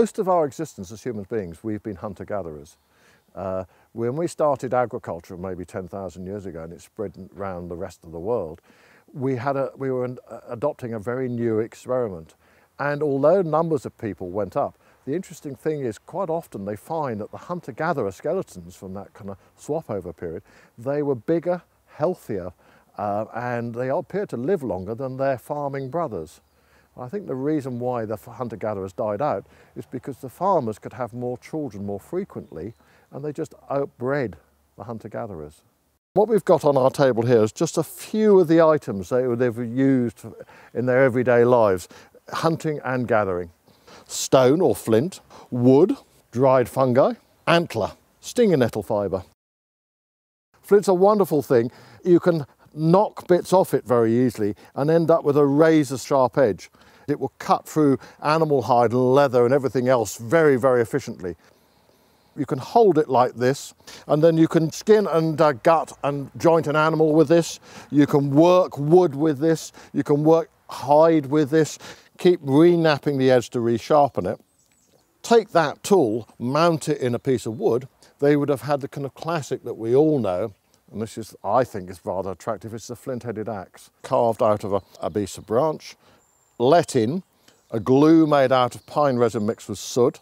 most of our existence as human beings, we've been hunter-gatherers. Uh, when we started agriculture maybe 10,000 years ago and it spread around the rest of the world, we, had a, we were uh, adopting a very new experiment. And although numbers of people went up, the interesting thing is quite often they find that the hunter-gatherer skeletons from that kind of swap over period, they were bigger, healthier, uh, and they appear to live longer than their farming brothers. I think the reason why the hunter-gatherers died out is because the farmers could have more children more frequently and they just outbred the hunter-gatherers. What we've got on our table here is just a few of the items they've used in their everyday lives, hunting and gathering. Stone or flint, wood, dried fungi, antler, stinger nettle fibre. Flint's a wonderful thing. You can knock bits off it very easily and end up with a razor sharp edge. It will cut through animal hide and leather and everything else very, very efficiently. You can hold it like this and then you can skin and uh, gut and joint an animal with this. You can work wood with this. You can work hide with this. Keep re-knapping the edge to resharpen it. Take that tool, mount it in a piece of wood. They would have had the kind of classic that we all know and this is, I think, is rather attractive. It's a flint-headed axe carved out of a, a Abaca branch, let in a glue made out of pine resin mixed with soot,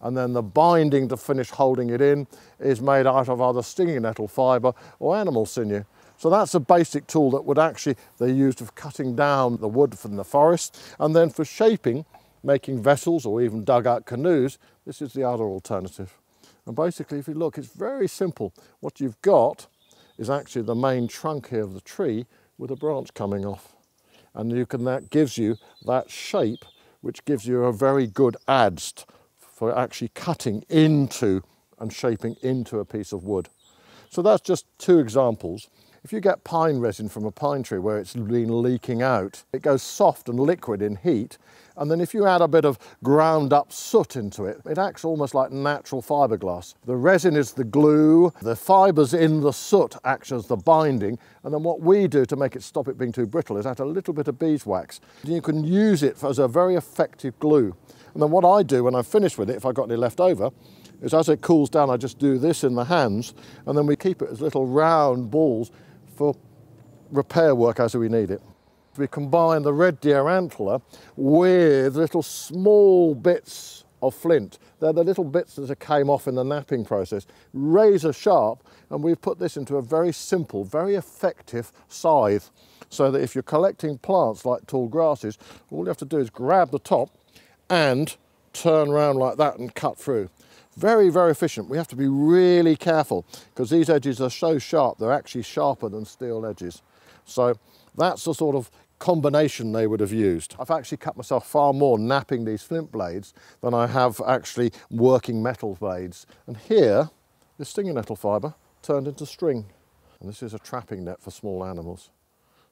and then the binding to finish holding it in is made out of either stinging nettle fibre or animal sinew. So that's a basic tool that would actually, they used for cutting down the wood from the forest, and then for shaping, making vessels or even dugout canoes, this is the other alternative. And basically, if you look, it's very simple. What you've got is actually the main trunk here of the tree with a branch coming off. And you can, that gives you that shape, which gives you a very good adze for actually cutting into and shaping into a piece of wood. So that's just two examples. If you get pine resin from a pine tree where it's been leaking out, it goes soft and liquid in heat and then if you add a bit of ground up soot into it, it acts almost like natural fiberglass. The resin is the glue, the fibers in the soot act as the binding, and then what we do to make it stop it being too brittle is add a little bit of beeswax. You can use it as a very effective glue. And then what I do when I'm finished with it, if I've got any left over, is as it cools down, I just do this in the hands, and then we keep it as little round balls for repair work as we need it we combine the red deer antler with little small bits of flint. They're the little bits that came off in the knapping process, razor sharp, and we've put this into a very simple, very effective scythe, so that if you're collecting plants like tall grasses, all you have to do is grab the top and turn around like that and cut through. Very, very efficient. We have to be really careful because these edges are so sharp, they're actually sharper than steel edges. So that's the sort of combination they would have used. I've actually cut myself far more knapping these flint blades than I have actually working metal blades. And here, this stinging nettle fibre turned into string. And this is a trapping net for small animals.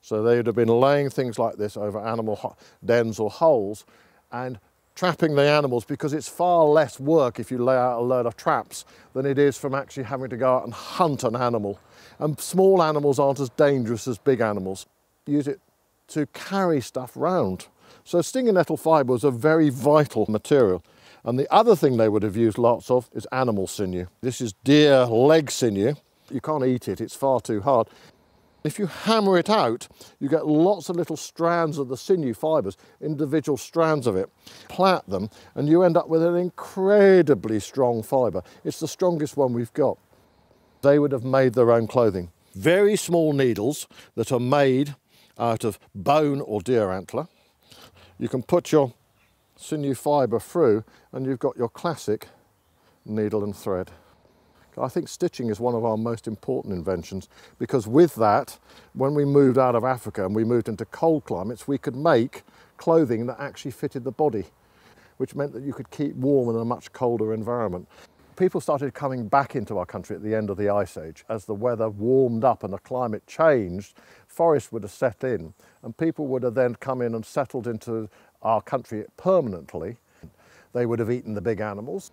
So they would have been laying things like this over animal dens or holes and trapping the animals because it's far less work if you lay out a load of traps than it is from actually having to go out and hunt an animal. And small animals aren't as dangerous as big animals. Use it to carry stuff round. So stinging nettle fibre was a very vital material. And the other thing they would have used lots of is animal sinew. This is deer leg sinew. You can't eat it, it's far too hard. If you hammer it out, you get lots of little strands of the sinew fibres, individual strands of it. Plait them, and you end up with an incredibly strong fibre. It's the strongest one we've got. They would have made their own clothing. Very small needles that are made out of bone or deer antler. You can put your sinew fibre through and you've got your classic needle and thread. I think stitching is one of our most important inventions because with that, when we moved out of Africa and we moved into cold climates, we could make clothing that actually fitted the body, which meant that you could keep warm in a much colder environment people started coming back into our country at the end of the Ice Age. As the weather warmed up and the climate changed, forests would have set in and people would have then come in and settled into our country permanently. They would have eaten the big animals,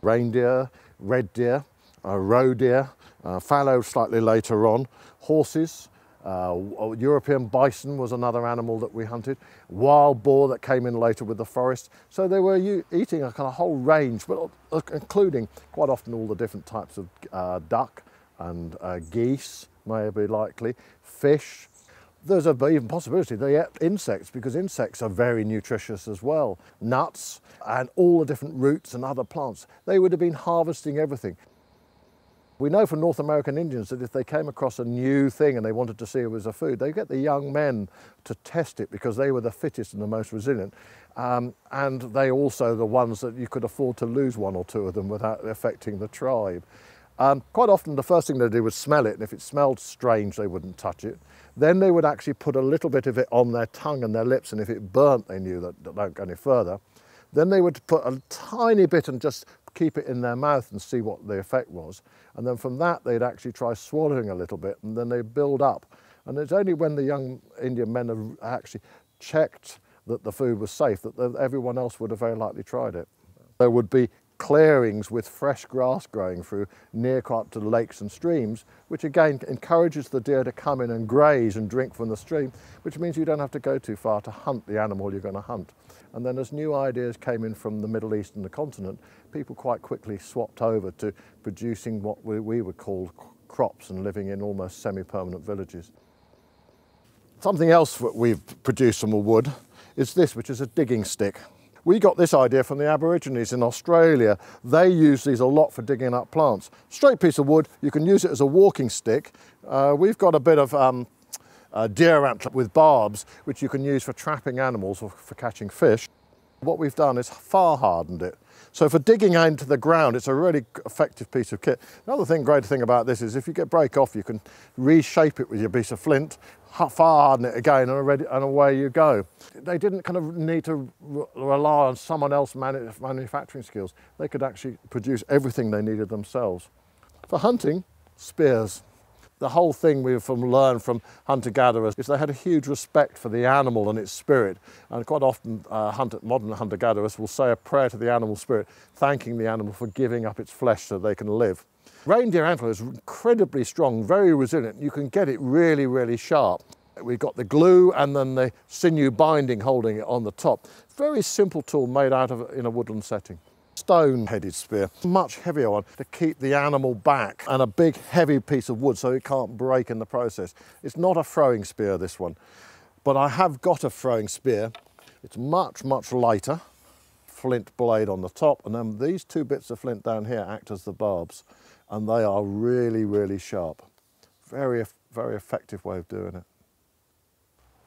reindeer, red deer, uh, roe deer, uh, fallow slightly later on, horses, Uh, European bison was another animal that we hunted. Wild boar that came in later with the forest. So they were eating a kind of whole range, but uh, including quite often all the different types of uh, duck and uh, geese, may be likely, fish. There's a even possibility they ate insects because insects are very nutritious as well. Nuts and all the different roots and other plants. They would have been harvesting everything. We know from North American Indians that if they came across a new thing and they wanted to see if it was a food, they get the young men to test it because they were the fittest and the most resilient. Um, and they also the ones that you could afford to lose one or two of them without affecting the tribe. Um, quite often the first thing they do was smell it, and if it smelled strange, they wouldn't touch it. Then they would actually put a little bit of it on their tongue and their lips, and if it burnt, they knew that, that don't go any further. Then they would put a tiny bit and just keep it in their mouth and see what the effect was. And then from that, they'd actually try swallowing a little bit and then they build up. And it's only when the young Indian men have actually checked that the food was safe that everyone else would have very likely tried it. There would be clearings with fresh grass growing through near quite to the lakes and streams, which again encourages the deer to come in and graze and drink from the stream, which means you don't have to go too far to hunt the animal you're going to hunt. And then as new ideas came in from the Middle East and the continent, people quite quickly swapped over to producing what we, we would call crops and living in almost semi-permanent villages. Something else that we've produced from a wood is this, which is a digging stick. We got this idea from the Aborigines in Australia. They use these a lot for digging up plants. Straight piece of wood, you can use it as a walking stick. Uh, we've got a bit of um, deer antler with barbs, which you can use for trapping animals or for catching fish. What we've done is fire hardened it. So for digging into the ground, it's a really effective piece of kit. Another thing, great thing about this is if you get break off, you can reshape it with your piece of flint, fire harden it again and, ready, and away you go. They didn't kind of need to rely on someone else's manu manufacturing skills. They could actually produce everything they needed themselves. For hunting, spears. The whole thing we've from learned from hunter-gatherers is they had a huge respect for the animal and its spirit. And quite often uh, hunter, modern hunter-gatherers will say a prayer to the animal spirit, thanking the animal for giving up its flesh so they can live. Reindeer antler is incredibly strong, very resilient. You can get it really, really sharp. We've got the glue and then the sinew binding holding it on the top. Very simple tool made out of in a woodland setting. Stone-headed spear, much heavier one to keep the animal back and a big heavy piece of wood so it can't break in the process. It's not a throwing spear, this one, but I have got a throwing spear. It's much, much lighter, flint blade on the top, and then these two bits of flint down here act as the barbs and they are really, really sharp. Very, very effective way of doing it.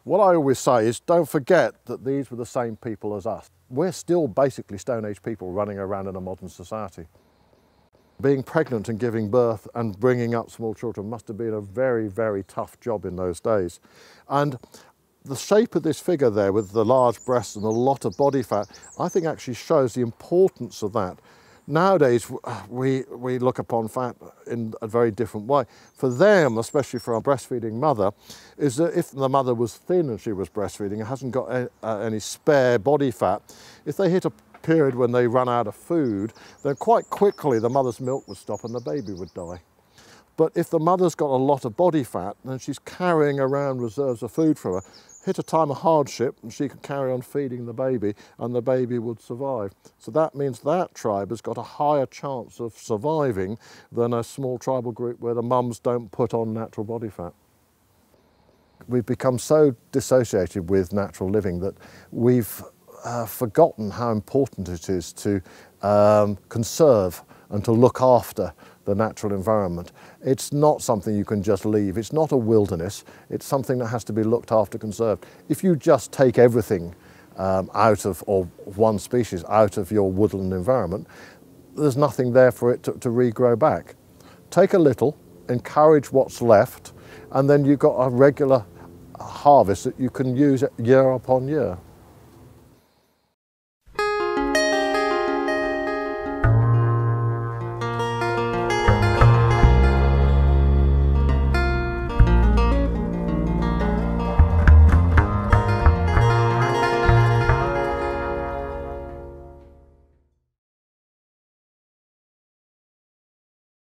What I always say is don't forget that these were the same people as us. We're still basically Stone Age people running around in a modern society. Being pregnant and giving birth and bringing up small children must have been a very, very tough job in those days. And the shape of this figure there with the large breasts and a lot of body fat, I think actually shows the importance of that Nowadays, we, we look upon fat in a very different way. For them, especially for a breastfeeding mother, is that if the mother was thin and she was breastfeeding and hasn't got any, uh, any spare body fat, if they hit a period when they run out of food, then quite quickly the mother's milk would stop and the baby would die. But if the mother's got a lot of body fat, then she's carrying around reserves of food for her, hit a time of hardship and she could carry on feeding the baby and the baby would survive. So that means that tribe has got a higher chance of surviving than a small tribal group where the mums don't put on natural body fat. We've become so dissociated with natural living that we've uh, forgotten how important it is to um, conserve and to look after the natural environment. It's not something you can just leave. It's not a wilderness. It's something that has to be looked after, conserved. If you just take everything um, out of, or one species out of your woodland environment, there's nothing there for it to, to regrow back. Take a little, encourage what's left, and then you've got a regular harvest that you can use year upon year.